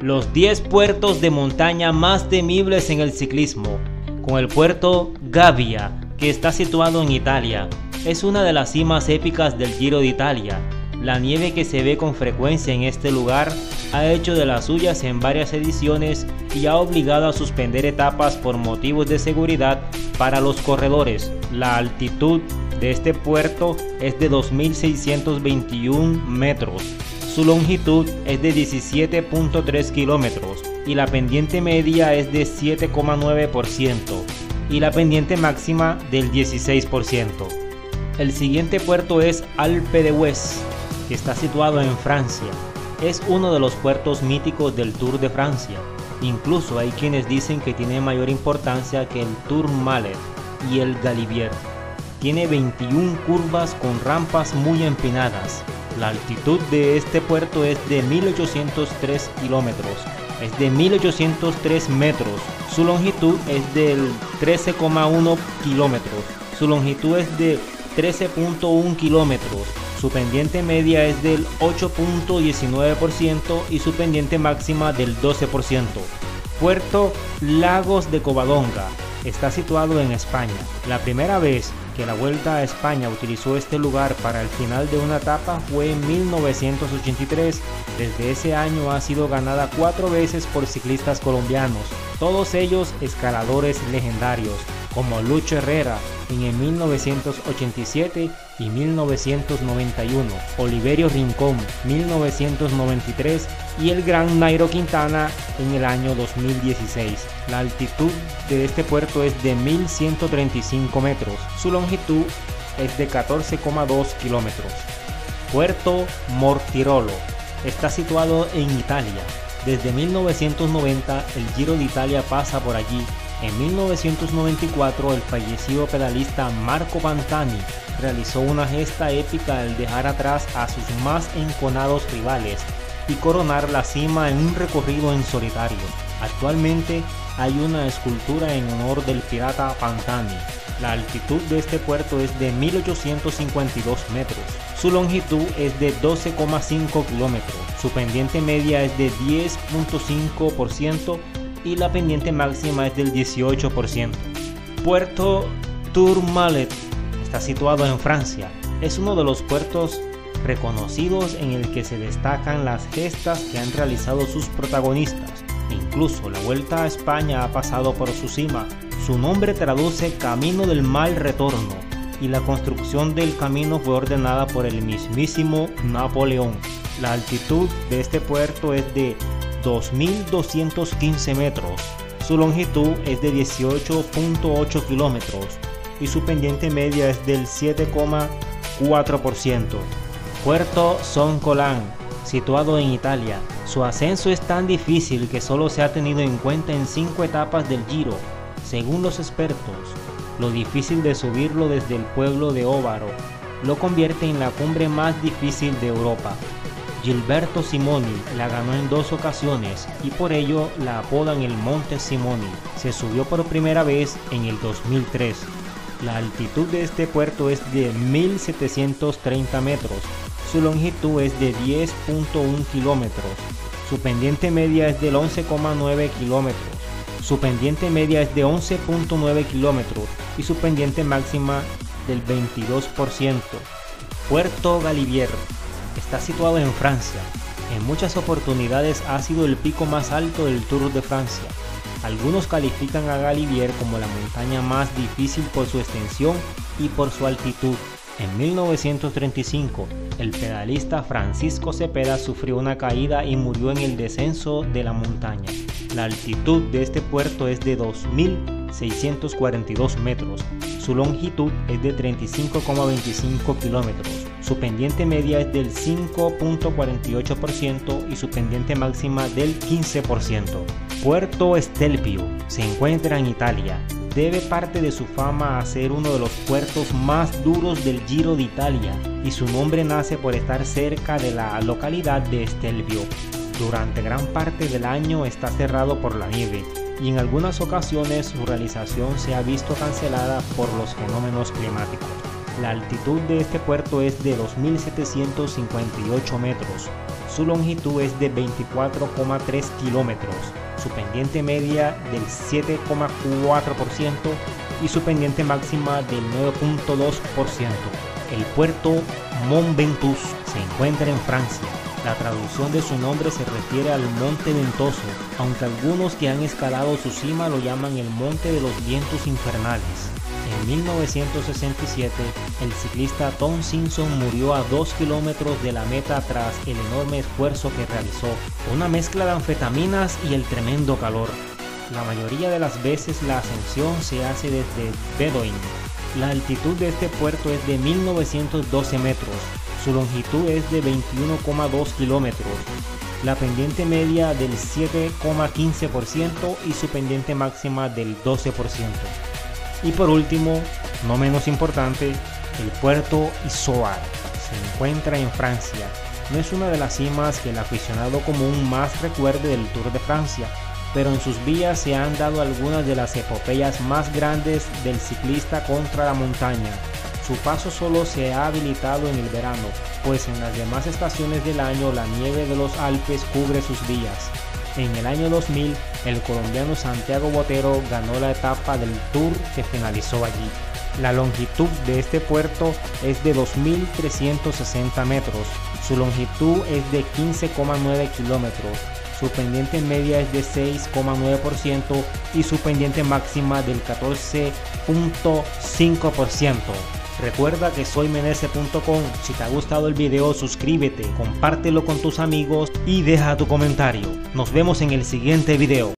Los 10 puertos de montaña más temibles en el ciclismo, con el puerto Gavia, que está situado en Italia. Es una de las cimas épicas del Giro de Italia. La nieve que se ve con frecuencia en este lugar ha hecho de las suyas en varias ediciones y ha obligado a suspender etapas por motivos de seguridad para los corredores. La altitud de este puerto es de 2.621 metros. Su longitud es de 17.3 kilómetros y la pendiente media es de 7,9% y la pendiente máxima del 16%. El siguiente puerto es Alpe de Hues, que está situado en Francia. Es uno de los puertos míticos del Tour de Francia. Incluso hay quienes dicen que tiene mayor importancia que el Tour Mallet y el Galibier. Tiene 21 curvas con rampas muy empinadas. La altitud de este puerto es de 1803 kilómetros, es de 1803 metros. Su longitud es del 13,1 kilómetros. Su longitud es de 13.1 kilómetros. Su pendiente media es del 8.19% y su pendiente máxima del 12%. Puerto Lagos de Covadonga está situado en España. La primera vez que la Vuelta a España utilizó este lugar para el final de una etapa fue en 1983. Desde ese año ha sido ganada cuatro veces por ciclistas colombianos, todos ellos escaladores legendarios como Lucho Herrera en el 1987 y 1991, Oliverio Rincón 1993 y el gran Nairo Quintana en el año 2016. La altitud de este puerto es de 1135 metros, su longitud es de 14,2 kilómetros. Puerto Mortirolo está situado en Italia. Desde 1990 el Giro de Italia pasa por allí en 1994, el fallecido pedalista Marco Pantani realizó una gesta épica al dejar atrás a sus más enconados rivales y coronar la cima en un recorrido en solitario. Actualmente hay una escultura en honor del pirata Pantani. La altitud de este puerto es de 1852 metros. Su longitud es de 12,5 kilómetros. Su pendiente media es de 10.5% y la pendiente máxima es del 18%. Puerto Tourmalet está situado en Francia. Es uno de los puertos reconocidos en el que se destacan las gestas que han realizado sus protagonistas. Incluso la Vuelta a España ha pasado por su cima. Su nombre traduce Camino del Mal Retorno y la construcción del camino fue ordenada por el mismísimo Napoleón. La altitud de este puerto es de 2.215 metros. Su longitud es de 18.8 kilómetros y su pendiente media es del 7,4%. Puerto Son Colán, situado en Italia. Su ascenso es tan difícil que solo se ha tenido en cuenta en 5 etapas del Giro. Según los expertos, lo difícil de subirlo desde el pueblo de Óvaro lo convierte en la cumbre más difícil de Europa. Gilberto Simoni la ganó en dos ocasiones y por ello la apodan el Monte Simoni. Se subió por primera vez en el 2003. La altitud de este puerto es de 1730 metros. Su longitud es de 10.1 kilómetros. Su pendiente media es del 11,9 kilómetros. Su pendiente media es de 11.9 kilómetros y su pendiente máxima del 22%. Puerto Galibier está situado en Francia. En muchas oportunidades ha sido el pico más alto del Tour de Francia. Algunos califican a Galibier como la montaña más difícil por su extensión y por su altitud. En 1935, el pedalista Francisco Cepeda sufrió una caída y murió en el descenso de la montaña. La altitud de este puerto es de 2.642 metros. Su longitud es de 35,25 kilómetros. Su pendiente media es del 5.48% y su pendiente máxima del 15%. Puerto Stelvio se encuentra en Italia. Debe parte de su fama a ser uno de los puertos más duros del Giro de Italia y su nombre nace por estar cerca de la localidad de Stelvio. Durante gran parte del año está cerrado por la nieve y en algunas ocasiones su realización se ha visto cancelada por los fenómenos climáticos. La altitud de este puerto es de 2.758 metros. Su longitud es de 24,3 kilómetros, su pendiente media del 7,4% y su pendiente máxima del 9.2%. El puerto Mont Ventoux se encuentra en Francia. La traducción de su nombre se refiere al Monte Ventoso, aunque algunos que han escalado su cima lo llaman el Monte de los Vientos Infernales. En 1967, el ciclista Tom Simpson murió a 2 kilómetros de la meta tras el enorme esfuerzo que realizó, una mezcla de anfetaminas y el tremendo calor. La mayoría de las veces la ascensión se hace desde Bedoin. La altitud de este puerto es de 1912 metros, su longitud es de 21,2 kilómetros, la pendiente media del 7,15% y su pendiente máxima del 12%. Y por último, no menos importante, el puerto Isoar se encuentra en Francia. No es una de las cimas que el aficionado común más recuerde del Tour de Francia, pero en sus vías se han dado algunas de las epopeyas más grandes del ciclista contra la montaña. Su paso solo se ha habilitado en el verano, pues en las demás estaciones del año la nieve de los Alpes cubre sus vías. En el año 2000, el colombiano Santiago Botero ganó la etapa del Tour que finalizó allí. La longitud de este puerto es de 2.360 metros, su longitud es de 15,9 kilómetros, su pendiente media es de 6,9% y su pendiente máxima del 14.5%. Recuerda que soy menese.com. Si te ha gustado el video, suscríbete, compártelo con tus amigos y deja tu comentario. Nos vemos en el siguiente video.